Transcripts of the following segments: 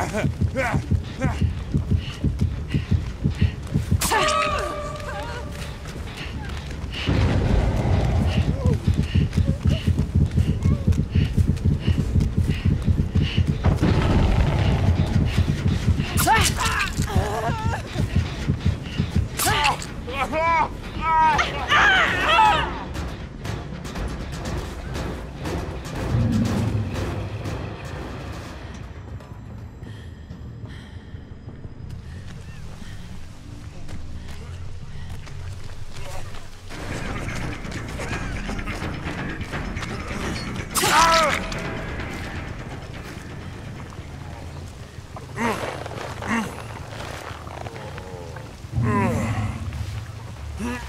Ah! Huh?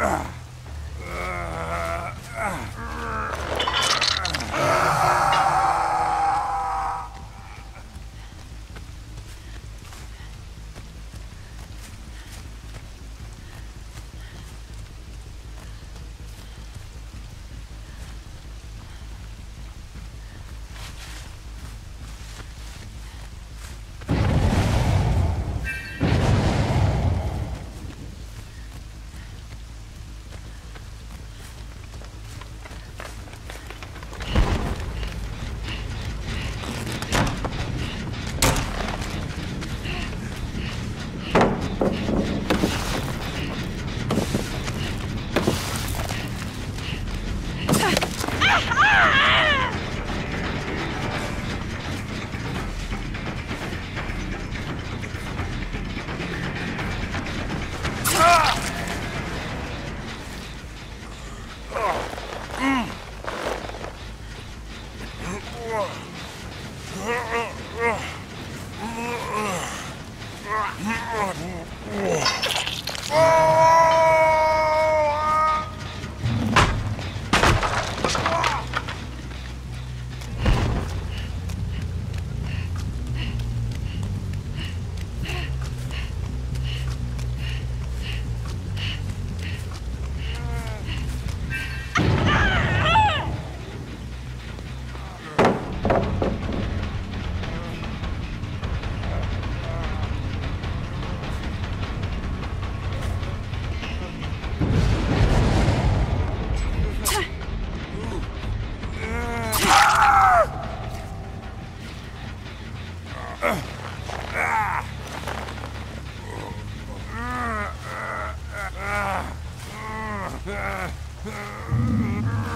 Ugh. Ah!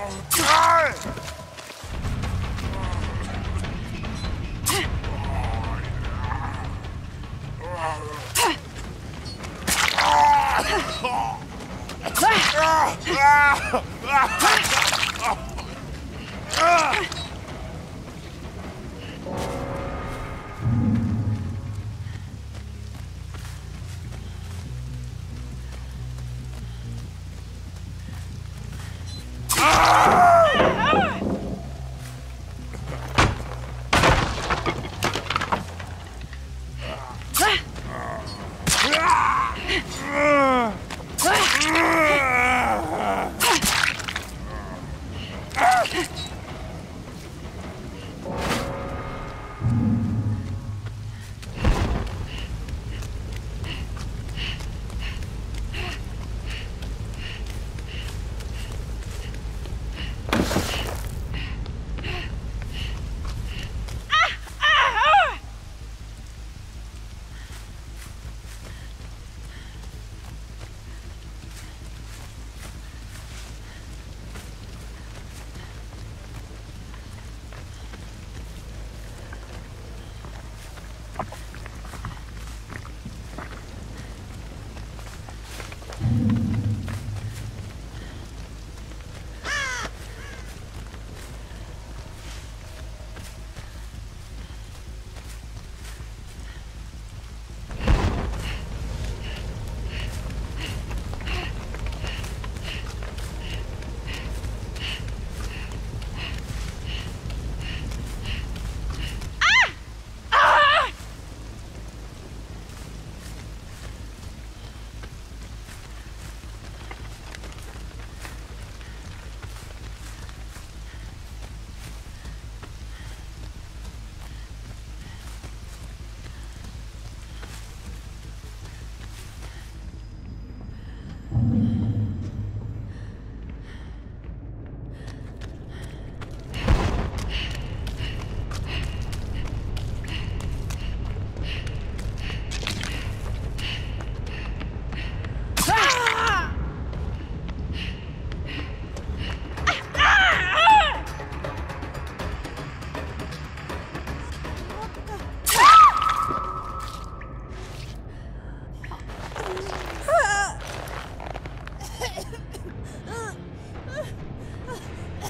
Ah!